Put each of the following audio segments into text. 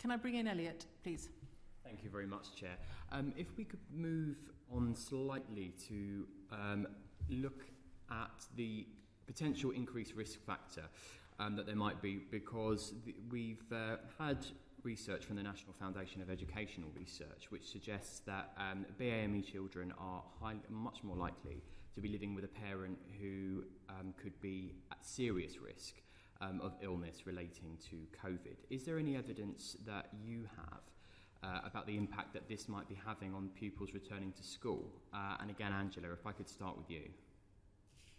Can I bring in Elliot, please? Thank you very much, Chair. Um, if we could move on slightly to um, look at the potential increased risk factor um, that there might be, because the, we've uh, had research from the National Foundation of Educational Research which suggests that um, BAME children are much more likely to be living with a parent who um, could be at serious risk um, of illness relating to COVID. Is there any evidence that you have uh, about the impact that this might be having on pupils returning to school? Uh, and again, Angela, if I could start with you.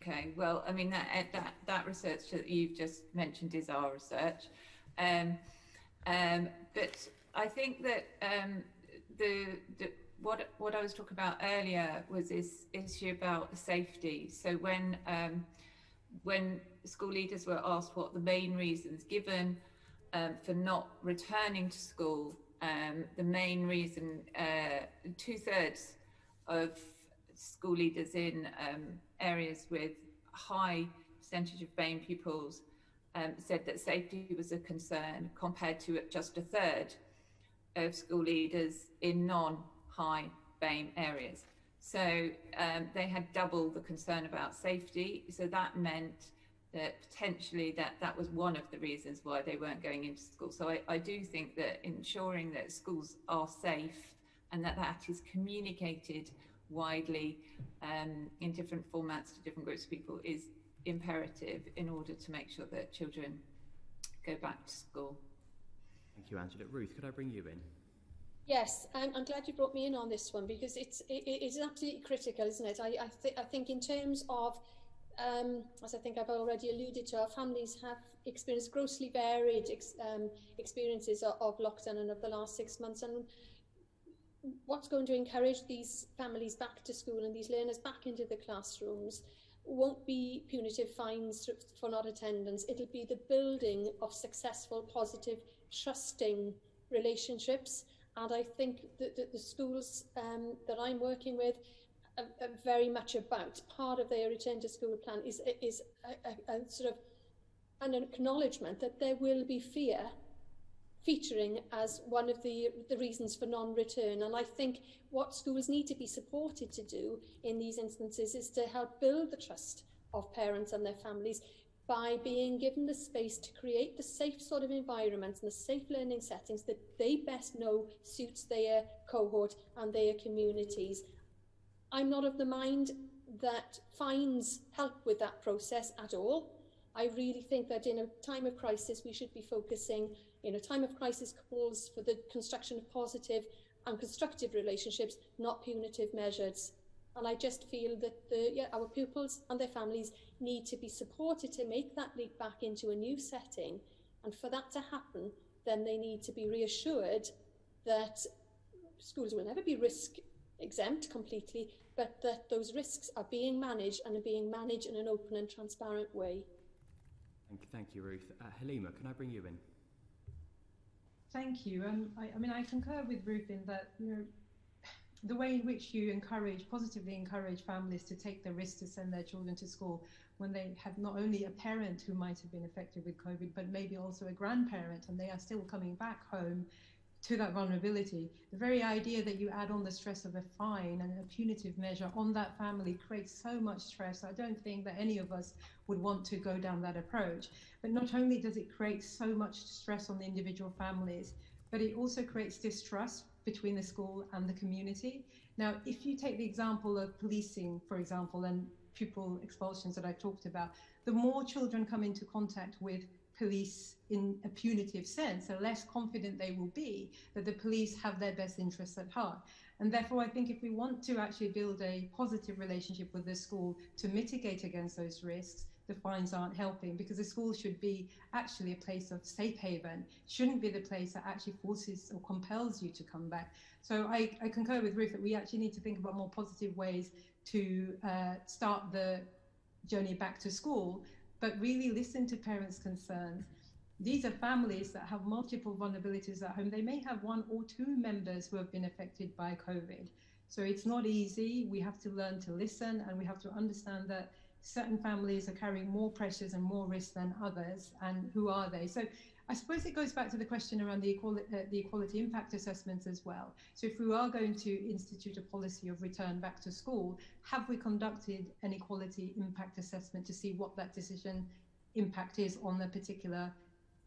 Okay, well, I mean, that, uh, that, that research that you've just mentioned is our research. Um, um, but I think that um, the, the what what I was talking about earlier was this issue about safety. So when um, when school leaders were asked what the main reasons given um, for not returning to school, um, the main reason, uh, two thirds of school leaders in um, areas with high percentage of BAME pupils um, said that safety was a concern compared to just a third of school leaders in non-high BAME areas. So um, they had double the concern about safety. So that meant that potentially that that was one of the reasons why they weren't going into school. So I, I do think that ensuring that schools are safe and that that is communicated widely um, in different formats to different groups of people is imperative in order to make sure that children go back to school. Thank you, Angela. Ruth, could I bring you in? Yes, I'm, I'm glad you brought me in on this one because it's it, it's absolutely critical, isn't it? I I, th- I think in terms of um, as I think I've already alluded to, our families have experienced grossly varied ex- um, experiences of, of lockdown and of the last six months. And what's going to encourage these families back to school and these learners back into the classrooms won't be punitive fines for not attendance. It'll be the building of successful, positive, trusting relationships. And I think that, the schools um, that I'm working with a very much about. Part of their return to school plan is, is a, a, a sort of an acknowledgement that there will be fear featuring as one of the the reasons for non-return and I think what schools need to be supported to do in these instances is to help build the trust of parents and their families by being given the space to create the safe sort of environments and the safe learning settings that they best know suits their cohort and their communities I'm not of the mind that fines help with that process at all. I really think that in a time of crisis, we should be focusing in a time of crisis calls for the construction of positive and constructive relationships, not punitive measures. And I just feel that the, yeah, our pupils and their families need to be supported to make that leap back into a new setting. And for that to happen, then they need to be reassured that schools will never be risk exempt completely, but that those risks are being managed and are being managed in an open and transparent way. Thank you, thank you Ruth. Uh, Halima, can I bring you in? Thank you. Um, I, I mean, I concur with Ruth in that, you know, the way in which you encourage, positively encourage families to take the risk to send their children to school when they have not only a parent who might have been affected with COVID, but maybe also a grandparent and they are still coming back home to that vulnerability. The very idea that you add on the stress of a fine and a punitive measure on that family creates so much stress. I don't think that any of us would want to go down that approach. But not only does it create so much stress on the individual families, but it also creates distrust between the school and the community. Now, if you take the example of policing, for example, and pupil expulsions that I talked about, the more children come into contact with police in a punitive sense, the less confident they will be that the police have their best interests at heart. And therefore, I think if we want to actually build a positive relationship with the school to mitigate against those risks, the fines aren't helping because the school should be actually a place of safe haven, shouldn't be the place that actually forces or compels you to come back. So I, I concur with Ruth that we actually need to think about more positive ways to uh, start the journey back to school but really listen to parents' concerns. These are families that have multiple vulnerabilities at home. They may have one or two members who have been affected by COVID. So it's not easy. We have to learn to listen and we have to understand that certain families are carrying more pressures and more risks than others. And who are they? So I suppose it goes back to the question around the equality, uh, the equality impact assessments as well. So if we are going to institute a policy of return back to school, have we conducted an equality impact assessment to see what that decision impact is on the particular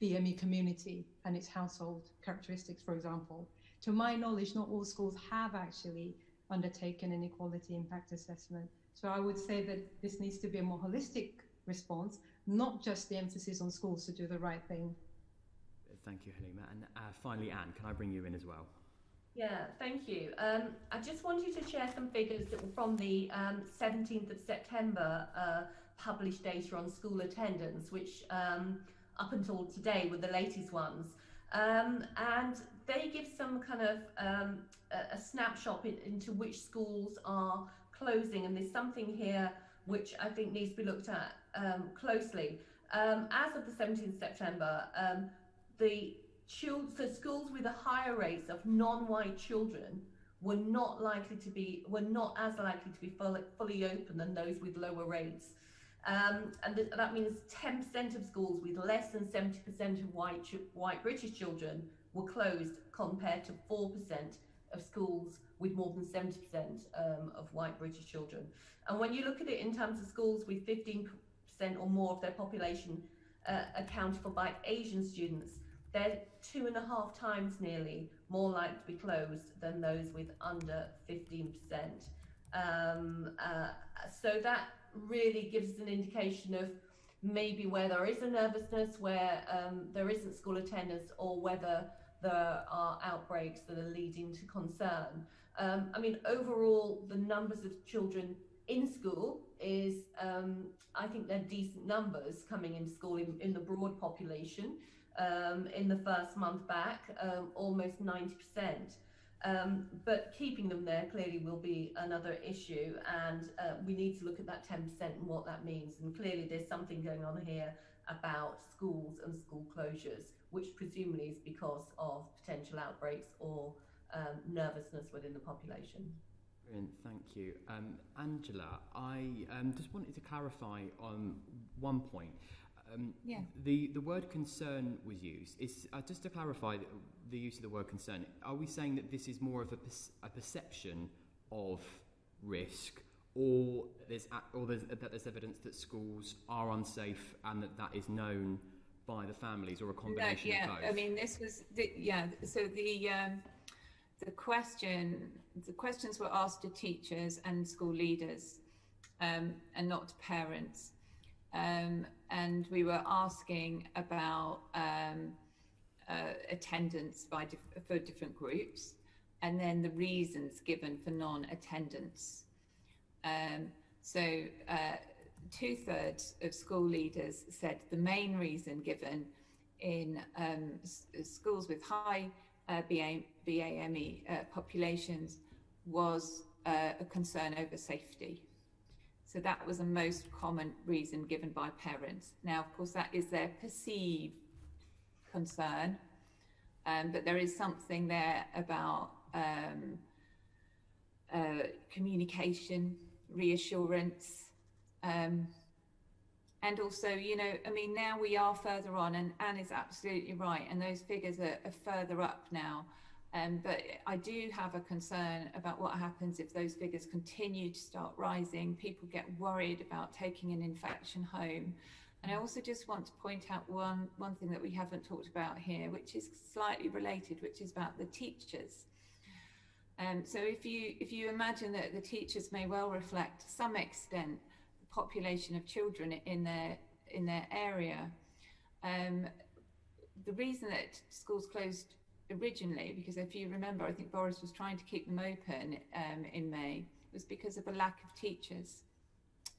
BME community and its household characteristics, for example? To my knowledge, not all schools have actually undertaken an equality impact assessment. So I would say that this needs to be a more holistic response, not just the emphasis on schools to do the right thing. Thank you, Halima. And uh, finally, Anne, can I bring you in as well? Yeah, thank you. Um, I just wanted to share some figures that were from the um, 17th of September uh, published data on school attendance, which um, up until today were the latest ones. Um, and they give some kind of um, a, a, snapshot in, into which schools are closing. And there's something here which I think needs to be looked at um, closely. as of the 17th of September, the children, so schools with a higher rates of non-white children were not likely to be, were not as likely to be fully, fully open than those with lower rates. Um, and th that means 10% of schools with less than 70% of white, white British children were closed compared to 4% of schools with more than 70% um, of white British children. And when you look at it in terms of schools with 15% or more of their population uh, accounted for by Asian students, they're two and a half times nearly more likely to be closed than those with under 15%. Um, uh, so that really gives us an indication of maybe where there is a nervousness, where um, there isn't school attendance, or whether there are outbreaks that are leading to concern. Um, I mean, overall, the numbers of children in school is, um, I think they're decent numbers coming into school in, in the broad population um, in the first month back, um, almost 90%. Um, but keeping them there clearly will be another issue, and uh, we need to look at that 10% and what that means. And clearly, there's something going on here about schools and school closures, which presumably is because of potential outbreaks or um, nervousness within the population. Brilliant, thank you. Um, Angela, I um, just wanted to clarify on one point. Um, yeah. The the word concern was used. Is uh, just to clarify the, the, use of the word concern. Are we saying that this is more of a, a perception of risk, or there's or there's, that there's evidence that schools are unsafe and that that is known by the families, or a combination no, yeah. of both? I mean, this was the, yeah. So the um, the question the questions were asked to teachers and school leaders, um, and not parents. And we were asking about um, uh, attendance by dif- for different groups, and then the reasons given for non-attendance. Um, so uh, two thirds of school leaders said the main reason given in um, schools with high uh, BA, BAME uh, populations was uh, a concern over safety. So that was the most common reason given by parents. Now, of course, that is their perceived concern, um, but there is something there about um, uh, communication, reassurance, um, and also, you know, I mean, now we are further on, and Anne is absolutely right, and those figures are, are further up now. Um, but I do have a concern about what happens if those figures continue to start rising. People get worried about taking an infection home. And I also just want to point out one, one thing that we haven't talked about here, which is slightly related, which is about the teachers. Um, so if you if you imagine that the teachers may well reflect to some extent the population of children in their in their area, um, the reason that schools closed originally, because if you remember, I think Boris was trying to keep them open um, in May, was because of a lack of teachers.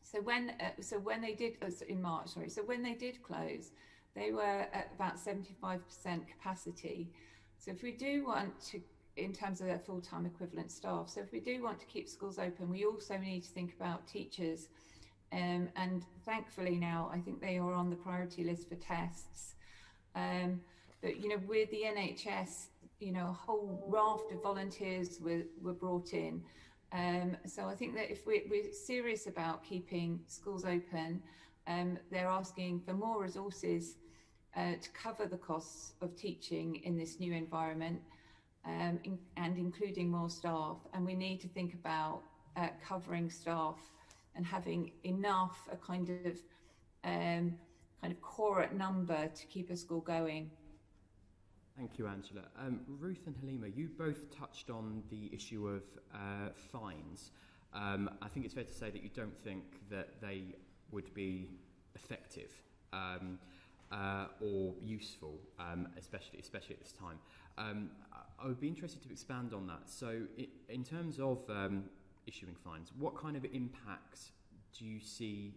So when uh, so when they did uh, in March, sorry, so when they did close, they were at about 75% capacity. So if we do want to, in terms of their full-time equivalent staff, so if we do want to keep schools open, we also need to think about teachers. Um, and thankfully now, I think they are on the priority list for tests. Um, but you know, with the NHS, you know, a whole raft of volunteers were, were brought in. Um, so I think that if we're, we're serious about keeping schools open, um, they're asking for more resources uh, to cover the costs of teaching in this new environment um, in, and including more staff. And we need to think about uh, covering staff and having enough a kind of um, kind of core number to keep a school going. Thank you, Angela. Um, Ruth and Halima, you both touched on the issue of uh, fines. Um, I think it's fair to say that you don't think that they would be effective um, uh, or useful, um, especially especially at this time. Um, I would be interested to expand on that. So, in terms of um, issuing fines, what kind of impact do you see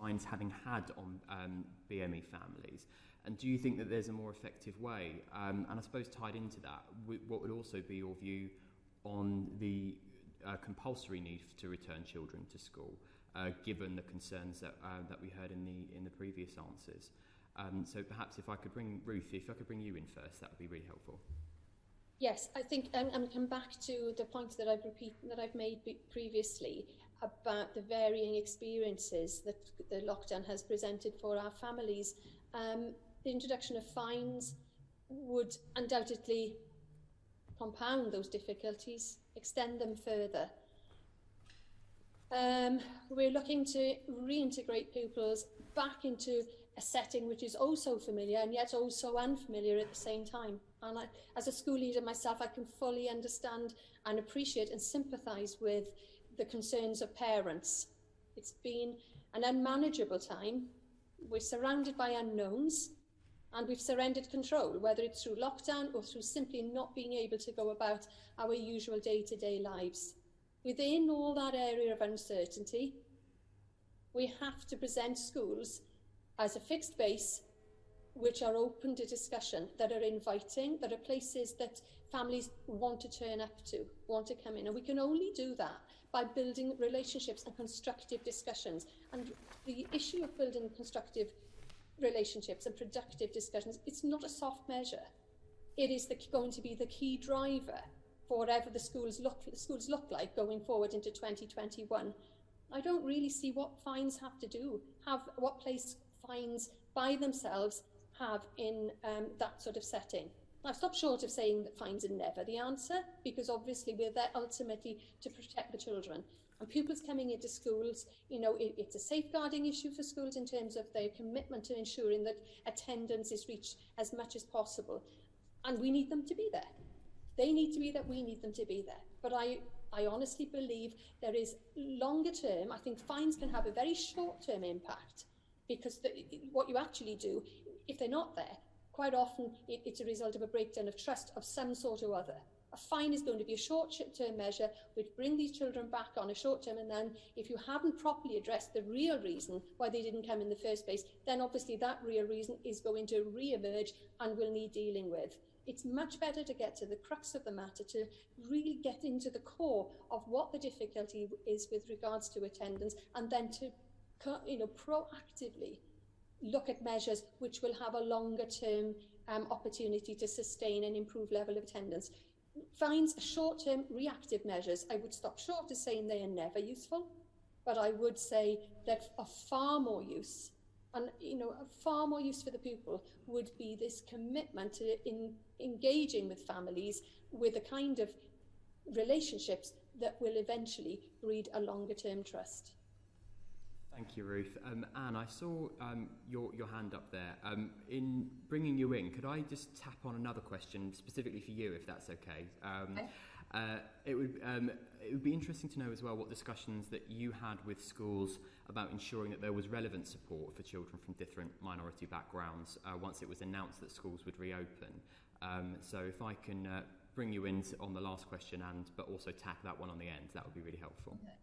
fines having had on BME families? And do you think that there's a more effective way? Um, and I suppose tied into that, what would also be your view on the uh, compulsory need to return children to school, uh, given the concerns that, uh, that we heard in the, in the previous answers? Um, so perhaps if I could bring Ruth, if I could bring you in first, that would be really helpful. Yes, I think um, I'm come back to the points that I've repeat that I've made previously about the varying experiences that the lockdown has presented for our families. Um, the introduction of fines would undoubtedly compound those difficulties, extend them further. Um, we're looking to reintegrate pupils back into a setting which is also familiar and yet also unfamiliar at the same time. And I, as a school leader myself, I can fully understand and appreciate and sympathise with the concerns of parents. It's been an unmanageable time. We're surrounded by unknowns and we've surrendered control, whether it's through lockdown or through simply not being able to go about our usual day-to-day -day lives. Within all that area of uncertainty, we have to present schools as a fixed base which are open to discussion, that are inviting, that are places that families want to turn up to, want to come in. And we can only do that by building relationships and constructive discussions. And the issue of building constructive relationships and productive discussions, it's not a soft measure. It is the, going to be the key driver for whatever the schools look, the schools look like going forward into 2021. I don't really see what fines have to do, have what place fines by themselves have in um, that sort of setting. I've stopped short of saying that fines are never the answer, because obviously we're there ultimately to protect the children. And pupils coming into schools, you know, it, it's a safeguarding issue for schools in terms of their commitment to ensuring that attendance is reached as much as possible. And we need them to be there. They need to be there, we need them to be there. But I, I honestly believe there is longer term, I think fines can have a very short term impact because the, what you actually do, if they're not there, quite often it, it's a result of a breakdown of trust of some sort or other. A fine is going to be a short-term measure which bring these children back on a short term and then if you haven't properly addressed the real reason why they didn't come in the first place, then obviously that real reason is going to re-emerge and will need dealing with. It's much better to get to the crux of the matter, to really get into the core of what the difficulty is with regards to attendance and then to you know, proactively look at measures which will have a longer term um, opportunity to sustain and improve level of attendance. Fines short term reactive measures, I would stop short of saying they are never useful, but I would say that a far more use and you know far more use for the pupil would be this commitment to in engaging with families with a kind of relationships that will eventually breed a longer term trust. Thank you, Ruth. Um, Anne, I saw um, your, your hand up there. Um, in bringing you in, could I just tap on another question specifically for you, if that's okay? Um, okay. Uh, it, would, um, it would be interesting to know as well what discussions that you had with schools about ensuring that there was relevant support for children from different minority backgrounds uh, once it was announced that schools would reopen. Um, so if I can uh, bring you in on the last question and but also tack that one on the end, that would be really helpful. Okay.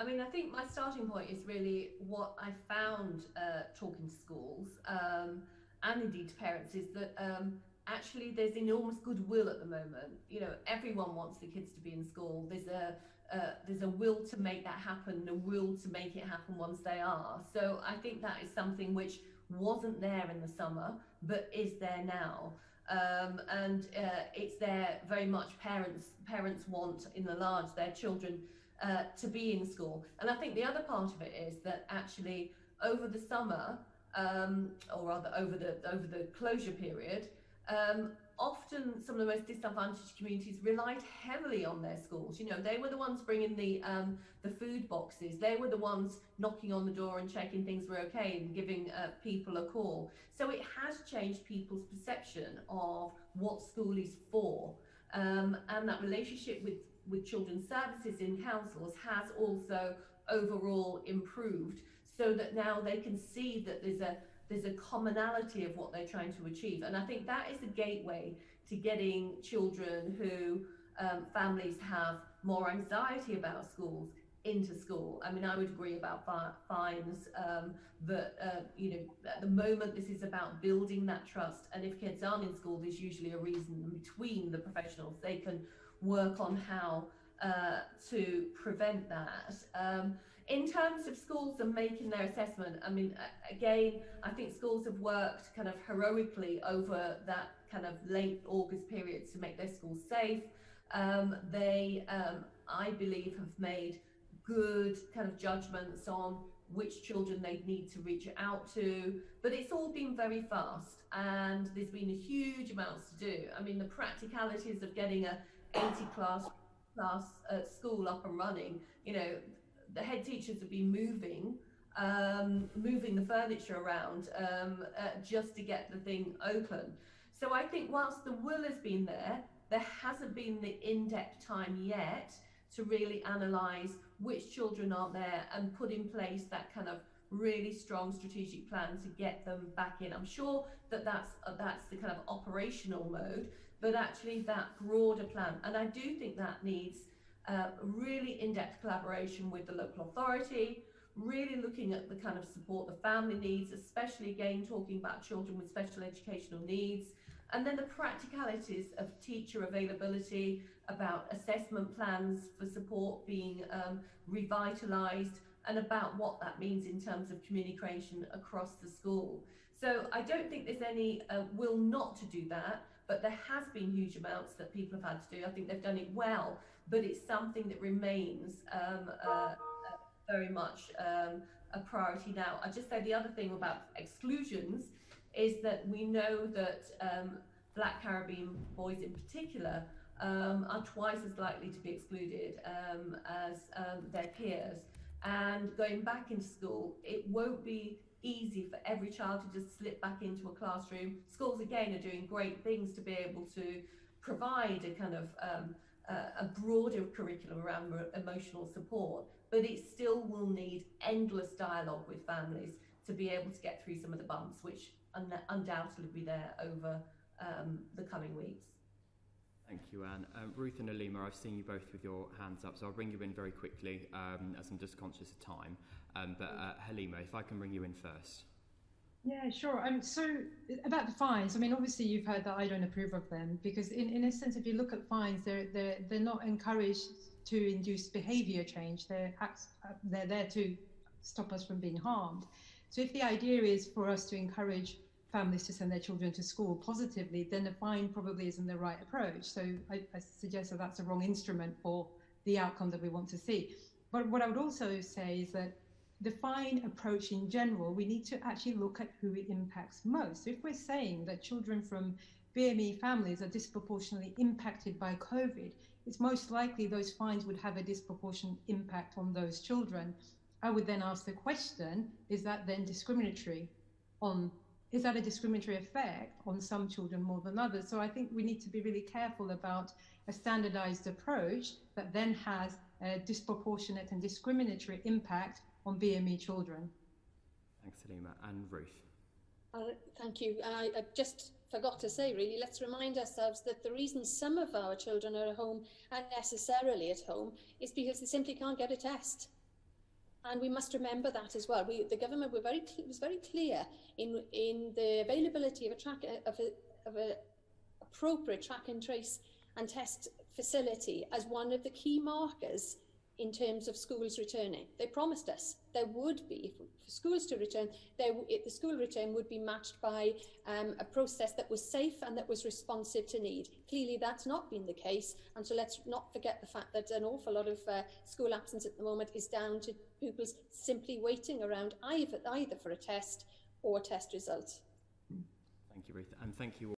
I mean, I think my starting point is really what I found uh, talking to schools um, and indeed to parents is that um, actually there's enormous goodwill at the moment. You know, everyone wants the kids to be in school. There's a uh, there's a will to make that happen, a will to make it happen once they are. So I think that is something which wasn't there in the summer, but is there now. Um, and uh, it's there very much. Parents parents want in the large their children uh, to be in school. And I think the other part of it is that actually over the summer, um, or rather over the over the closure period, um, often some of the most disadvantaged communities relied heavily on their schools. You know, they were the ones bringing the um, the food boxes. They were the ones knocking on the door and checking things were okay and giving uh, people a call. So it has changed people's perception of what school is for, um, and that relationship with with children's services in councils has also overall improved, so that now they can see that there's a there's a commonality of what they're trying to achieve. And I think that is the gateway to getting children who um, families have more anxiety about schools into school. I mean, I would agree about fines, um, but uh, you know, at the moment, this is about building that trust. And if kids aren't in school, there's usually a reason between the professionals. They can work on how uh, to prevent that. Um, in terms of schools and making their assessment, I mean, again, I think schools have worked kind of heroically over that kind of late August period to make their schools safe. Um, they, um, I believe, have made good kind of judgments on which children they need to reach out to, but it's all been very fast and there's been a huge amounts to do. I mean, the practicalities of getting a 80 class class school up and running, you know, the head teachers have been moving um, moving the furniture around um, uh, just to get the thing open. So I think whilst the will has been there, there hasn't been the in-depth time yet to really analyse which children aren't there and put in place that kind of really strong strategic plan to get them back in. I'm sure that that's uh, that's the kind of operational mode, but actually that broader plan, and I do think that needs uh, really in-depth collaboration with the local authority, really looking at the kind of support the family needs, especially again talking about children with special educational needs, and then the practicalities of teacher availability, about assessment plans for support being um, revitalised, and about what that means in terms of communication across the school. So I don't think there's any uh, will not to do that, but there has been huge amounts that people have had to do. I think they've done it well, but it's something that remains um, uh, uh, very much um, a priority now. I just say the other thing about exclusions is that we know that um, Black Caribbean boys in particular um, are twice as likely to be excluded um, as um, their peers. And going back into school, it won't be easy for every child to just slip back into a classroom. Schools, again, are doing great things to be able to provide a kind of um, a broader curriculum around emotional support, but it still will need endless dialogue with families to be able to get through some of the bumps, which un- undoubtedly be there over um, the coming weeks. Thank you, Anne. Um, Ruth and Halima, I've seen you both with your hands up, so I'll bring you in very quickly um, as I'm just conscious of time. Um, but uh, Halima, if I can bring you in first. Yeah, sure. Um, so about the fines, I mean, obviously you've heard that I don't approve of them because, in, in a sense, if you look at fines, they're they're they're not encouraged to induce behaviour change. They're they're there to stop us from being harmed. So if the idea is for us to encourage families to send their children to school positively, then a fine probably isn't the right approach. So I, I suggest that that's a wrong instrument for the outcome that we want to see. But what I would also say is that the fine approach in general, we need to actually look at who it impacts most. So if we're saying that children from BME families are disproportionately impacted by COVID, it's most likely those fines would have a disproportionate impact on those children. I would then ask the question, is that then discriminatory on is that a discriminatory effect on some children more than others? So I think we need to be really careful about a standardized approach that then has a disproportionate and discriminatory impact on BME children. Thanks, Halima. And Ruth. Uh, thank you. I, I, just forgot to say, really, let's remind ourselves that the reason some of our children are at home unnecessarily at home is because they simply can't get a test. And we must remember that as well. We, the government were very was very clear in in the availability of a track uh, of a, of a appropriate track and trace and test facility as one of the key markers in terms of schools returning. They promised us there would be, for, schools to return, there, the school return would be matched by um, a process that was safe and that was responsive to need. Clearly, that's not been the case. And so let's not forget the fact that an awful lot of uh, school absence at the moment is down to pupils simply waiting around either, either for a test or test results. Thank you, Ruth, and thank you.